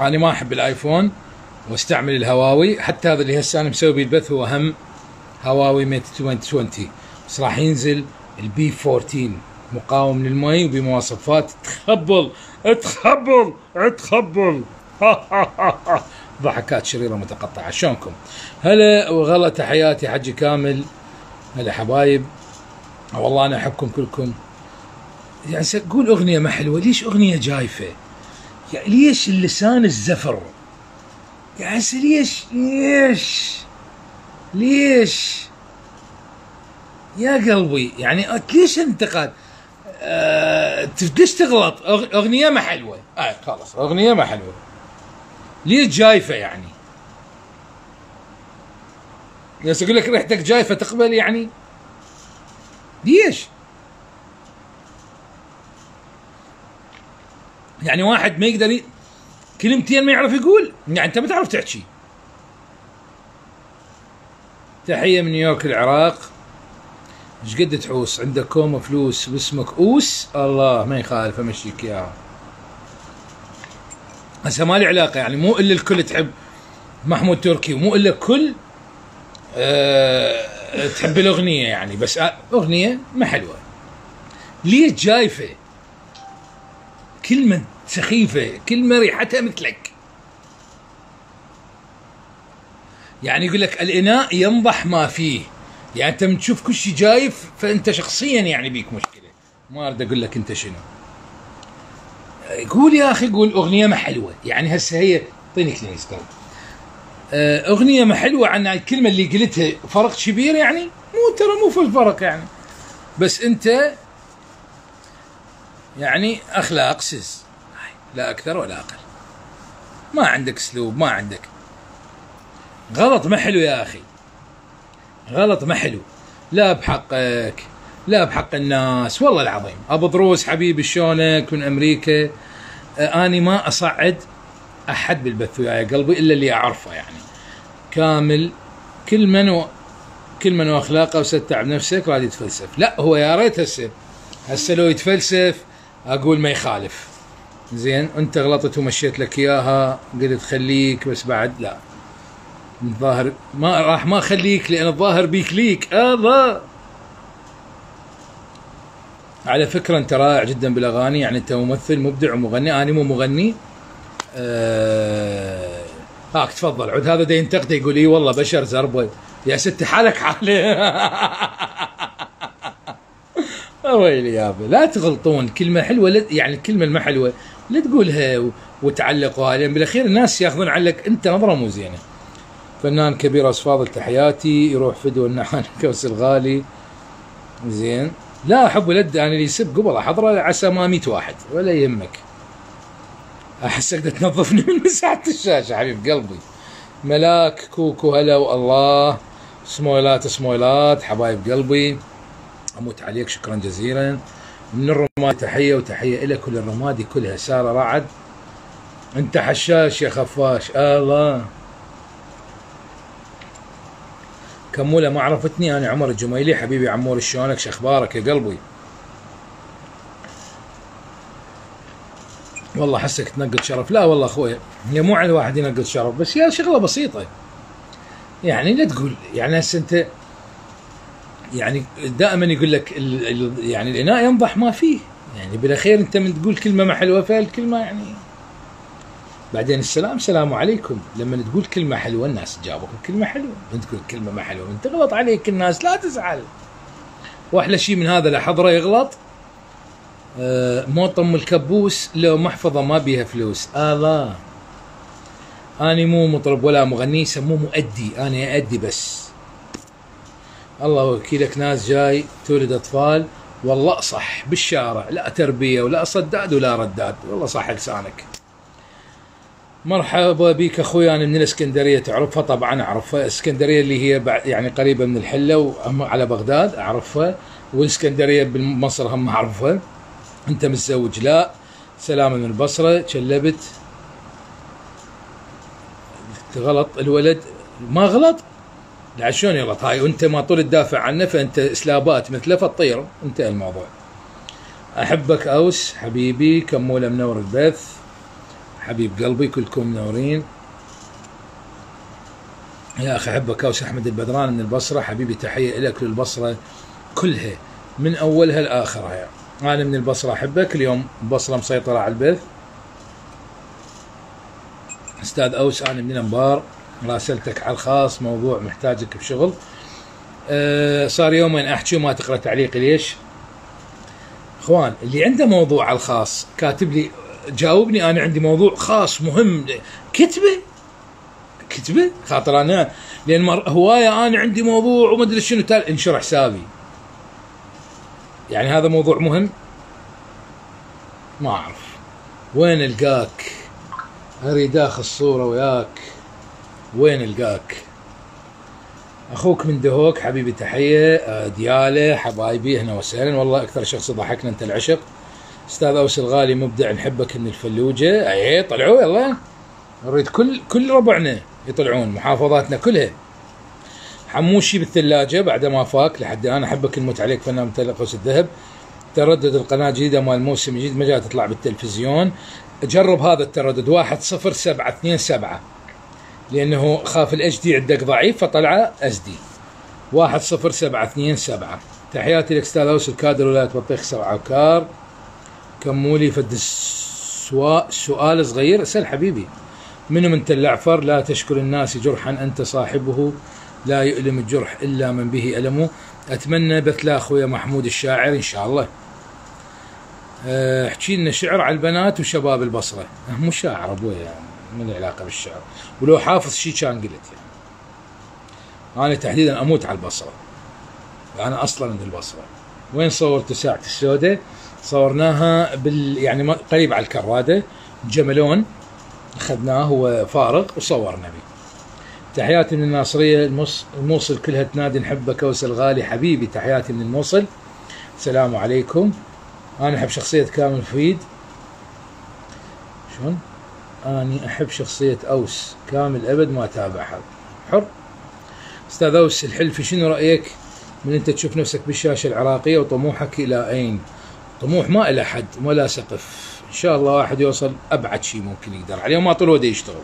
أنا ما أحب الآيفون واستعمل الهواوي حتى هذا اللي هسه أنا مسوي بيه البث هو هم هواوي ميت 2020 بس راح ينزل البي 14 مقاوم للمي وبمواصفات تخبل. تخبل! تخبل! ضحكات شريرة متقطعة. شلونكم؟ هلا وغلا تحياتي حجي كامل. هلا حبايب. والله أنا أحبكم كلكم. يعني قول أغنية ما حلوة ليش أغنية جايفة؟ يعني ليش اللسان الزفر؟ يعني ليش ليش؟ ليش؟ يا قلبي يعني ليش انتقد أه ليش تغلط؟ أغنية ما حلوة آه خلاص أغنية ما حلوة ليش جايفة يعني؟ بس أقول لك ريحتك جايفة تقبل يعني؟ ليش؟ يعني واحد ما يقدر ي... كلمتين ما يعرف يقول. يعني أنت ما تعرف تحكي. تحية من نيويورك العراق. إيش قد تحوس؟ عندك كومه فلوس واسمك أوس؟ الله ما يخالف أمشيك اياها هسه ما لي علاقة يعني مو إلا الكل تحب محمود تركي ومو إلا الكل أه تحب الأغنية يعني بس آه، أغنية ما حلوة. ليش جايفة؟ كلمة سخيفة كلمة ريحتها مثلك. يعني يقول لك الإناء ينضح ما فيه. يعني من تشوف كل شيء جايف فأنت شخصيا يعني بيك مشكلة. ما أريد أقول لك أنت شنو. قول يا أخي قول أغنية ما حلوة. يعني هسه هي اعطيني كلينكس قلب آه، أغنية ما حلوة عن الكلمة اللي قلتها فرق كبير يعني؟ مو ترى مو في الفرق يعني. بس أنت يعني أخلاق سز لا أكثر ولا أقل. ما عندك أسلوب ما عندك. غلط ما حلو يا أخي. غلط ما حلو. لا بحقك لا بحق الناس. والله العظيم. أبو ضروس حبيبي شلونك؟ من أمريكا. آه، أني ما أصعد أحد بالبث وياي قلبي إلا اللي أعرفه يعني. كامل. كل من. كل من واخلاقه وستع بنفسك راد يتفلسف. لا هو يا ريت هسه. هسه لو يتفلسف أقول ما يخالف. زين أنت غلطت ومشيت لك إياها قلت خليك بس بعد لا. الظاهر ما راح ما أخليك لأن الظاهر بيك ليك. الله على فكرة أنت رائع جدا بالأغاني يعني أنت ممثل مبدع ومغني. أنا مو مغني. آه هاك تفضل. عود هذا دا ينتقد يقول إي والله بشر زربة. يا ست حالك حاله ويلي يابا لا تغلطون كلمة حلوة يعني الكلمة الما حلوة لا تقولها و- وتعلقوا لأن بالأخير الناس ياخذون عليك أنت نظرة مو زينة. فنان كبير أس فاضل تحياتي يروح فدوى النعان كوس الغالي. زين. لا أحب ولد أنا اللي يسب قبل أحضره عسى ما 100 واحد ولا يهمك. أحسك تنظفني من مساحة الشاشة حبيب قلبي. ملاك كوكو هلا والله. سمويلات سمويلات حبايب قلبي. أموت عليك شكرا جزيلا. من الرمادي تحية وتحية إلى كل الرمادي كلها سارة رعد. أنت حشاش يا خفاش الله. كمولة ما عرفتني أنا عمر الجميلي. حبيبي عمور شلونك؟ شو أخبارك يا قلبي؟ والله حسك تنقل شرف. لا والله أخوي هي مو على الواحد ينقل شرف بس هي شغلة بسيطة. يعني لا تقول يعني هسه أنت يعني دائما يقول لك يعني الإناء ينضح ما فيه. يعني بالأخير أنت من تقول كلمة ما حلوة فالكلمه يعني. بعدين السلام سلام عليكم. لما تقول كلمة حلوة الناس تجاوبك كلمه حلوة. من تقول كلمة ما حلوة من تغلط عليك الناس لا تزعل. وأحلى شيء من هذا لحضره يغلط. آه موطم الكبوس لو محفظة ما بيها فلوس. الله اني مو مطرب ولا مغني يسموه مؤدي. أنا اادي بس. الله وكيلك ناس جاي تولد أطفال. والله صح بالشارع. لا تربية ولا صداد ولا رداد. والله صح لسانك. مرحبا بك أخوي أنا من الإسكندرية. تعرفها طبعا أعرفها. الاسكندريه اللي هي يعني قريبة من الحلة وعلى بغداد أعرفها. والاسكندريه بمصر هم أعرفها. أنت متزوج؟ لا. سلام من البصرة. شلبت غلط. الولد ما غلط. لا شلون يغلط هاي وانت ما طول تدافع عنه فانت اسلابات مثله فتطير انتهى الموضوع. أحبك أوس حبيبي كمولة منور البث. حبيب قلبي كلكم منورين. يا أخي أحبك أوس أحمد البدران من البصرة. حبيبي تحية لك للبصرة كلها من أولها لآخرها. يعني. أنا من البصرة أحبك اليوم البصره مسيطرة على البث. أستاذ أوس أنا من الانبار راسلتك على الخاص موضوع محتاجك بشغل. أه صار يومين أحكي وما تقرأ تعليقي. ليش؟ إخوان اللي عنده موضوع على الخاص كاتب لي جاوبني أنا عندي موضوع خاص مهم. كتبة؟ كتبة؟ خاطر أنا لأن هواية أنا عندي موضوع وما أدري شنو تال انشر حسابي. يعني هذا موضوع مهم؟ ما أعرف. وين ألقاك؟ أريد أخذ صورة وياك. وين ألقاك؟ أخوك من دهوك حبيبي تحية آه، ديالة حبايبي أهلا وسهلا. والله أكثر شخص ضحكنا أنت العشق. أستاذ اوس الغالي مبدع نحبك من الفلوجة. اي طلعوا يلا. نريد كل كل ربعنا يطلعون محافظاتنا كلها. حموشي بالثلاجة بعد ما فاك لحد الآن أحبك نموت عليك فنان اوس الذهب. تردد القناة الجديده مال موسم جديد ما جاء تطلع بالتلفزيون. جرب هذا التردد واحد صفر سبعة اثنين سبعة. لأنه خاف ال HD عندك ضعيف فطلع SD واحد صفر سبعة اثنين سبعة. تحياتي لك أستاذ أوس الكادر ولاية بطيخ سبعة وكار كمولي فد سوا سؤال صغير. اسأل حبيبي من تل العفر لا تشكر الناس جرحا أنت صاحبه. لا يؤلم الجرح إلا من به ألمه. أتمنى بث أخويا محمود الشاعر إن شاء الله. احكي لنا شعر على البنات وشباب البصرة. مو شاعر أبوي يعني من العلاقة بالشعر. ولو حافظ شيء كان قلت يعني. أنا تحديدا أموت على البصرة. أنا أصلا من البصرة. وين صورت ساعة السوداء صورناها بال يعني قريب على الكرادة جملون أخذناه هو فارغ وصورنا به. تحياتي من الناصرية المص... الموصل كلها تنادي نحبك وسل غالي حبيبي تحياتي من الموصل. السلام عليكم. أنا أحب شخصية كامل فيد شلون؟ أني أحب شخصية أوس كامل أبد ما اتابعها حر؟ أستاذ أوس الحلفي شنو رأيك؟ من أنت تشوف نفسك بالشاشة العراقية وطموحك إلى أين؟ طموح ما إلى حد ولا سقف. إن شاء الله واحد يوصل أبعد شيء ممكن يقدر. عليه وما طول وده يشتغل.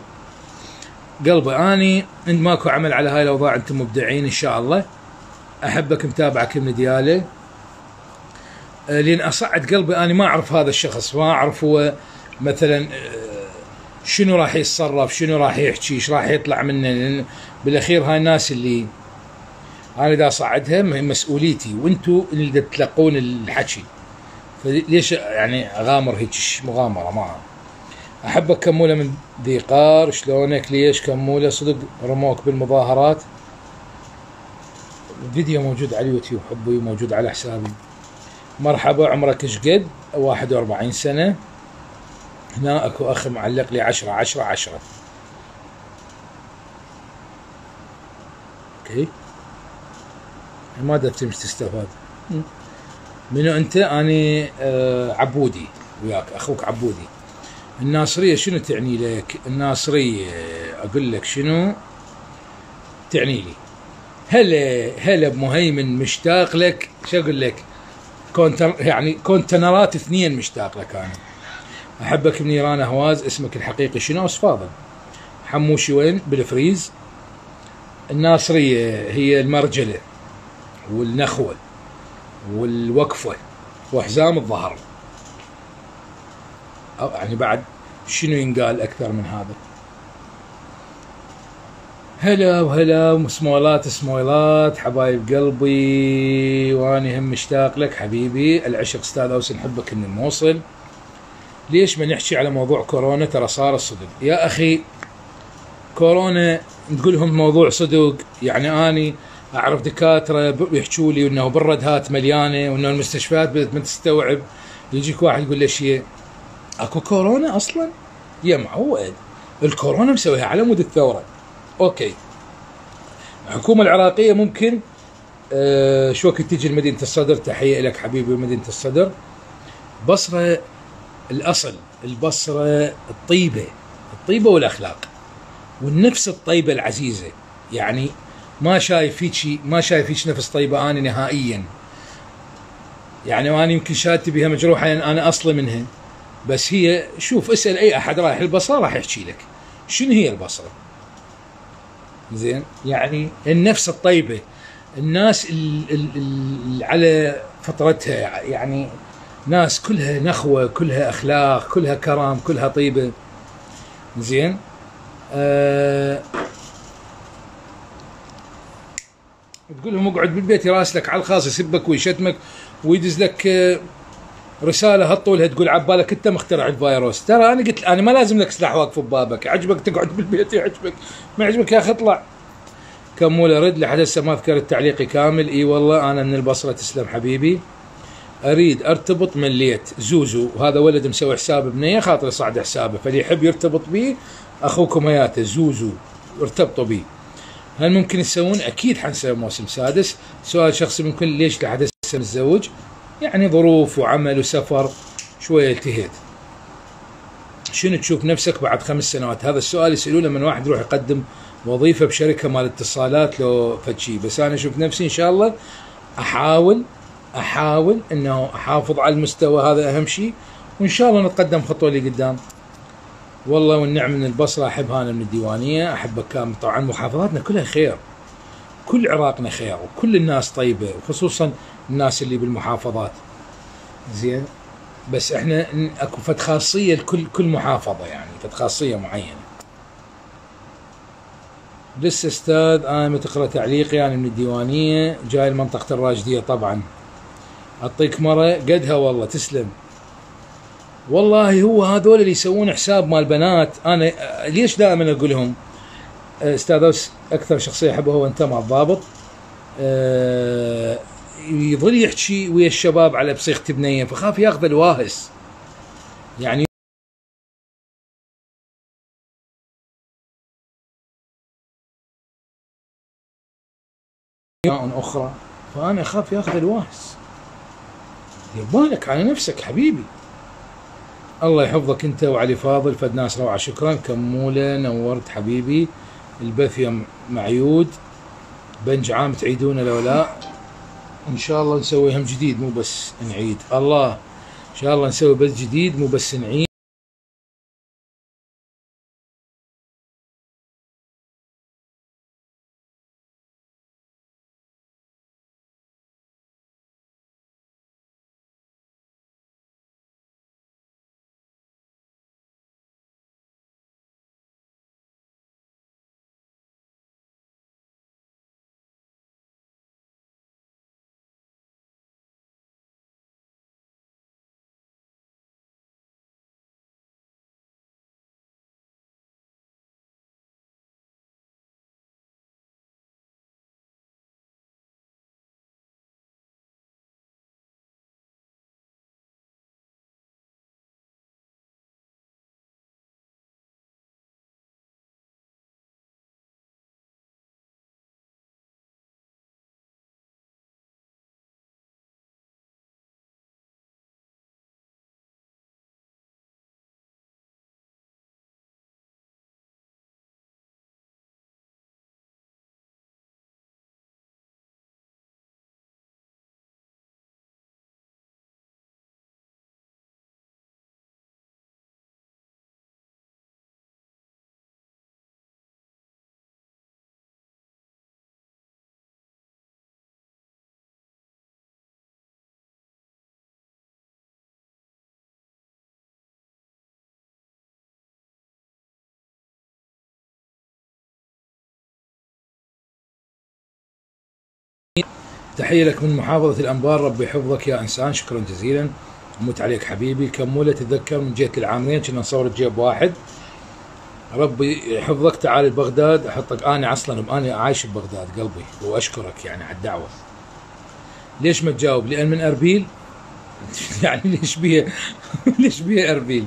قلبي أني عند ماكو عمل على هاي الأوضاع أنتم مبدعين إن شاء الله. أحبك متابعك من دياله آه، لين أصعد قلبي أنا ما أعرف هذا الشخص. ما أعرف هو مثلا آه، شنو راح يتصرف؟ شنو راح يحكي؟ إيش راح يطلع منه؟ لأن بالأخير هاي الناس اللي أنا إذا صعدها مسؤوليتي وأنتم اللي تلقون الحكي. فليش يعني أغامر هيك؟ مغامرة ما أحبك كمولة من ذي قار شلونك؟ ليش كمولة؟ صدق رموك بالمظاهرات. الفيديو موجود على اليوتيوب حبي موجود على حسابي. مرحبا عمرك إيش قد؟ 41 سنة. هنا أكو أخ معلق لي 10 10 10 أوكي. ما مش تستفاد منو أنت؟ أني آه عبودي وياك أخوك عبودي. الناصرية شنو تعني لك؟ الناصرية أقول لك شنو تعني لي؟ هلا هلا بمهيمن مشتاق لك؟ شو أقول لك؟ container يعني كونتنرات اثنين مشتاق لك أنا. أحبك من إيران أهواز اسمك الحقيقي شنو؟ فاضل. حموشي وين؟ بالفريز. الناصريه هي المرجلة والنخوة والوقفة وحزام الظهر. يعني بعد شنو ينقال أكثر من هذا؟ هلا وهلا سمولات سمولات حبايب قلبي واني هم مشتاق لك حبيبي. العشق أستاذ اوس نحبك من الموصل ليش ما نحكي على موضوع كورونا؟ ترى صار الصدق. يا أخي كورونا تقول لهم موضوع صدق. يعني أني أعرف دكاترة يحكوا لي إنه بالردهات مليانة وإنه المستشفيات بدأت ما تستوعب. يجيك واحد يقول له شيء أكو كورونا أصلا؟ يا معود. الكورونا مسويها على مود الثورة. okay. الحكومة العراقية ممكن آه شو وقت تجي لمدينة الصدر؟ تحية لك حبيبي مدينة الصدر. بصرة الأصل البصرة الطيبة الطيبة والأخلاق والنفس الطيبة العزيزة. يعني ما شايف فيك ما شايف فيك نفس طيبة اني نهائيا. يعني وأنا يمكن شهادتي بها مجروحة لأن أنا أصلي منها. بس هي شوف اسأل أي أحد رايح البصرة راح يحكي لك. شنو هي البصرة؟ زين؟ يعني النفس الطيبة. الناس اللي على فطرتها يعني ناس كلها نخوة كلها أخلاق كلها كرم كلها طيبة. زين؟ أه تقول لهم اقعد بالبيت يراسلك على الخاص يسبك ويشتمك ويدز لك آه، رسالة هالطولها تقول عبالك أنت مخترع الفيروس ترى أنا قلت أنا ما لازم لك سلاح واقف ببابك. عجبك تقعد بالبيت يعجبك. ما عجبك يا أخي اطلع. كمول رد لحد هسه ما ذكرت تعليقي كامل. إي والله أنا من البصرة تسلم حبيبي. أريد أرتبط من ليت زوزو وهذا ولد مسوي حساب بنيه خاطر يصعد حسابه فاللي يحب يرتبط بيه أخوكم هياته زوزو ارتبطوا بيه هل ممكن تسوون أكيد حنسوي موسم سادس. سؤال شخصي ممكن ليش لحد هسه متزوج؟ يعني ظروف وعمل وسفر شوية التهيت. شنو تشوف نفسك بعد خمس سنوات؟ هذا السؤال يسألونه من واحد يروح يقدم وظيفة بشركة مال اتصالات لو فد بس أنا أشوف نفسي إن شاء الله أحاول أحاول إنه أحافظ على المستوى هذا أهم شيء وإن شاء الله نتقدم خطوة لقدام والله والنعم من البصرة أحب هانا من الديوانية أحب كام طبعا محافظاتنا كلها خير. كل عراقنا خير وكل الناس طيبة وخصوصا الناس اللي بالمحافظات. زين؟ بس إحنا أكو فد خاصية لكل كل محافظة يعني فد خاصية معينة. لسه أستاذ أنا تقرأ تعليقي يعني من الديوانية جاي لمنطقة الراجدية طبعا. أعطيك مرة قدها والله تسلم. والله هو هذول اللي يسوون حساب مال بنات. أنا ليش دائما أقول لهم؟ أستاذ أكثر شخصية أحبها هو انت مع الضابط. أه يظل يحكي ويا الشباب على بصيغة بنيه فخاف ياخذ الواهس. يعني أخرى فأنا أخاف ياخذ الواهس. يبالك على نفسك حبيبي. الله يحفظك أنت وعلي فاضل فد ناس روعه شكرا. كمولة نورت حبيبي. البث يا معيود. بنج عام تعيدونه لو لا. إن شاء الله نسوي هم جديد مو بس نعيد. الله إن شاء الله نسوي بث جديد مو بس نعيد. تحية لك من محافظة الأنبار ربي يحفظك يا إنسان شكرا جزيلا. أموت عليك حبيبي كمولة تتذكر من جهة العاملين كنا نصور جيب واحد. ربي يحفظك تعال بغداد أحطك أنا أصلا أنا عايش ببغداد قلبي وأشكرك يعني على الدعوة. ليش ما تجاوب؟ لأن من أربيل؟ يعني ليش بيه؟ ليش بيه أربيل؟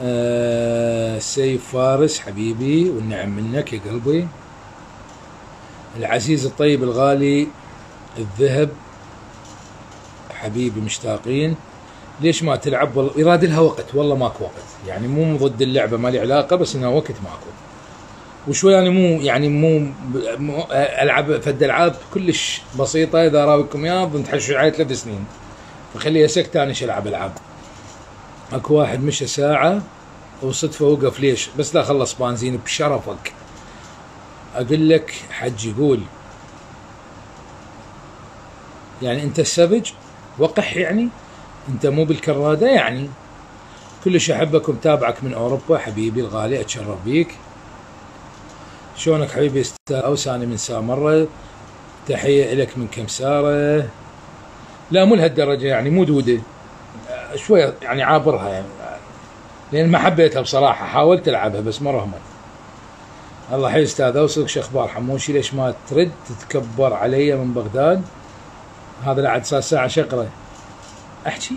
آه سيف فارس حبيبي والنعم منك يا قلبي. العزيز الطيب الغالي الذهب حبيبي مشتاقين. ليش ما تلعب؟ والله يراد لها وقت والله ماكو وقت. يعني مو ضد اللعبة ما لي علاقة بس إنها وقت ماكو. وشوي أنا مو يعني مو, ألعب فد ألعاب كلش بسيطة إذا راويكم إياها بنتحشوا علي ثلاث سنين. فخليها سكت أنا ألعب ألعاب. أكو واحد مشى ساعة وصدفة وقف ليش؟ بس لا خلص بنزين بشرفك. أقول لك حج يقول يعني أنت السفج وقح يعني؟ أنت مو بالكرادة يعني؟ كلش احبك ومتابعك من أوروبا حبيبي الغالي أتشرف بيك. شلونك حبيبي أستاذ؟ اوساني من سامرة. تحية لك من كمسارة. لا مو لهالدرجة يعني مو دودة. شوية يعني عابرها يعني. لأن ما حبيتها بصراحة حاولت ألعبها بس ما رهمت. الله حي أستاذ أوصلك شو أخبار حموشي ليش ما ترد تتكبر علي من بغداد؟ هذا العد صار ساعة شقرة. أحكي.